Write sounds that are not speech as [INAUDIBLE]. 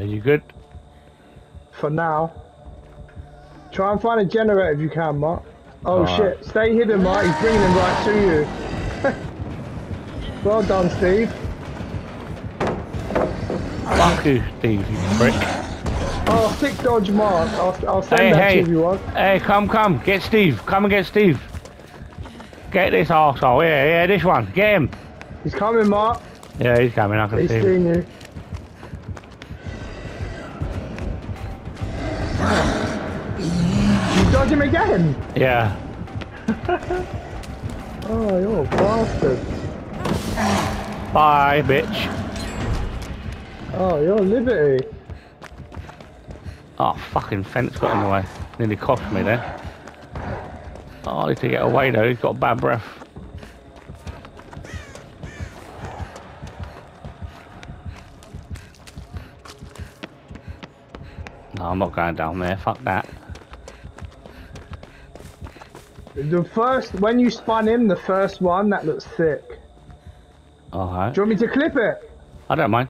Are you good? For now. Try and find a generator if you can, Mark. Oh shit, stay hidden, Mark. He's bringing him right to you. [LAUGHS] well done, Steve. Fuck you, Steve, you prick. Oh, thick dodge, Mark. I'll, I'll send Hey, that hey. to you if you want. Hey, come, come. Get Steve. Come and get Steve. Get this arsehole. Yeah, yeah, this one. Get him. He's coming, Mark. Yeah, he's coming. I can He's see him. You dodge him again? Yeah. [LAUGHS] Oh, you're a bastard. Bye, bitch. Oh, you're liberty. Oh, fucking fence got in the way. Nearly cost me there. Oh, I need to get away though. He's got bad breath. No, I'm not going down there. Fuck that. The first, when you spun him, the first one, that looks sick. Alright. Do you want me to clip it? I don't mind.